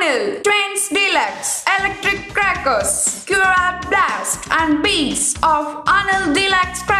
funnel, Trends Deluxe Electric Crackers, Cura Blast, and Beats of Anil Deluxe Crackers.